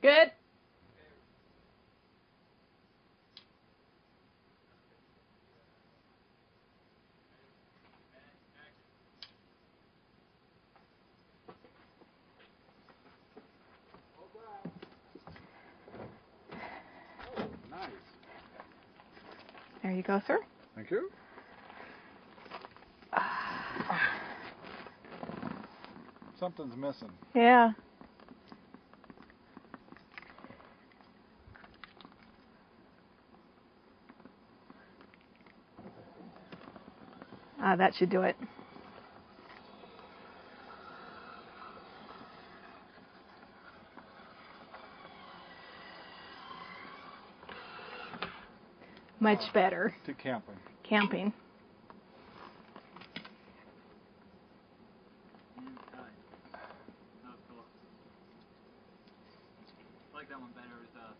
Good. There you go, sir. Thank you. Ah. Something's missing. Yeah. Ah, that should do it. Much better. To camping. Camping. That was cool. I like that one better with uh,